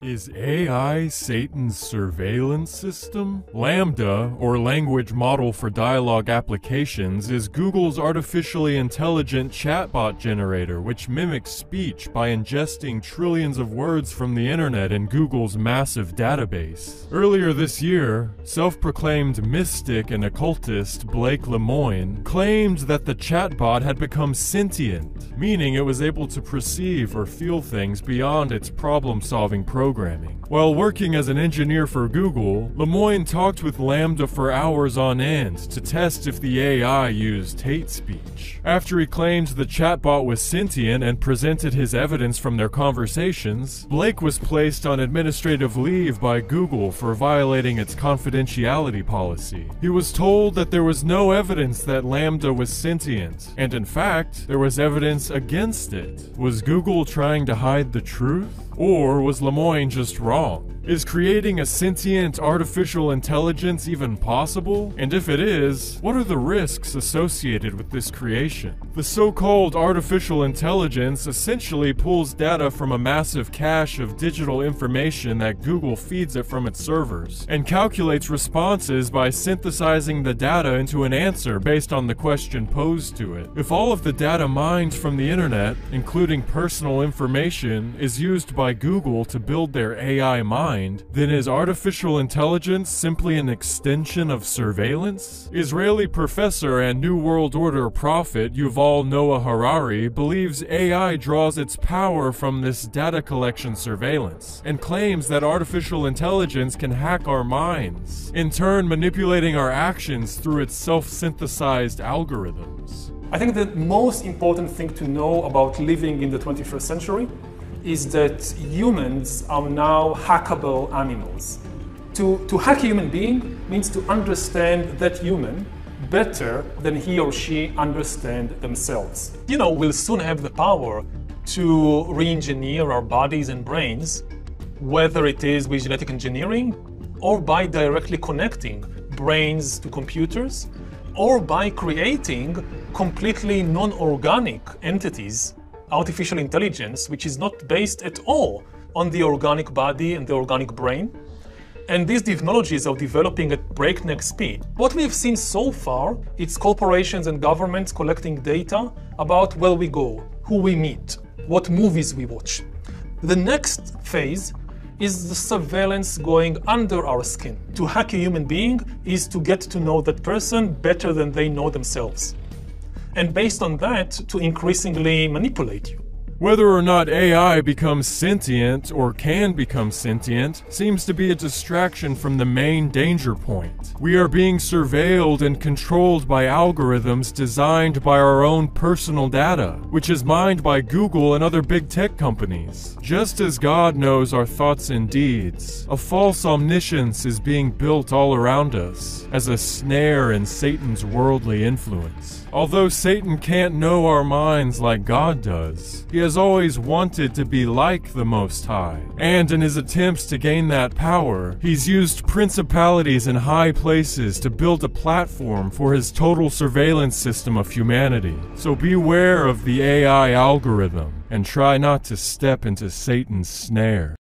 Is AI Satan's surveillance system? LaMDA, or Language Model for Dialogue Applications, is Google's artificially intelligent chatbot generator which mimics speech by ingesting trillions of words from the internet in Google's massive database. Earlier this year, self-proclaimed mystic and occultist Blake Lemoine claimed that the chatbot had become sentient, meaning it was able to perceive or feel things beyond its problem-solving program programming. While working as an engineer for Google, Lemoine talked with LaMDA for hours on end to test if the AI used hate speech. After he claimed the chatbot was sentient and presented his evidence from their conversations, Blake was placed on administrative leave by Google for violating its confidentiality policy. He was told that there was no evidence that LaMDA was sentient, and in fact, there was evidence against it. Was Google trying to hide the truth? Or was Lemoine just wrong? Is creating a sentient artificial intelligence even possible? And if it is, what are the risks associated with this creation? The so-called artificial intelligence essentially pulls data from a massive cache of digital information that Google feeds it from its servers, and calculates responses by synthesizing the data into an answer based on the question posed to it. If all of the data mined from the internet, including personal information, is used by Google to build their AI mind, mind, then is artificial intelligence simply an extension of surveillance? Israeli professor and New World Order prophet Yuval Noah Harari believes AI draws its power from this data collection surveillance, and claims that artificial intelligence can hack our minds, in turn manipulating our actions through its self-synthesized algorithms. I think the most important thing to know about living in the 21st century is that humans are now hackable animals. To, to hack a human being means to understand that human better than he or she understand themselves. You know, we'll soon have the power to re-engineer our bodies and brains, whether it is with genetic engineering or by directly connecting brains to computers or by creating completely non-organic entities artificial intelligence, which is not based at all on the organic body and the organic brain. And these technologies are developing at breakneck speed. What we have seen so far, it's corporations and governments collecting data about where we go, who we meet, what movies we watch. The next phase is the surveillance going under our skin. To hack a human being is to get to know that person better than they know themselves and based on that to increasingly manipulate you. Whether or not AI becomes sentient or can become sentient seems to be a distraction from the main danger point. We are being surveilled and controlled by algorithms designed by our own personal data, which is mined by Google and other big tech companies. Just as God knows our thoughts and deeds, a false omniscience is being built all around us as a snare in Satan's worldly influence. Although Satan can't know our minds like God does, he has always wanted to be like the Most High. And in his attempts to gain that power, he's used principalities in high places to build a platform for his total surveillance system of humanity. So beware of the AI algorithm and try not to step into Satan's snare.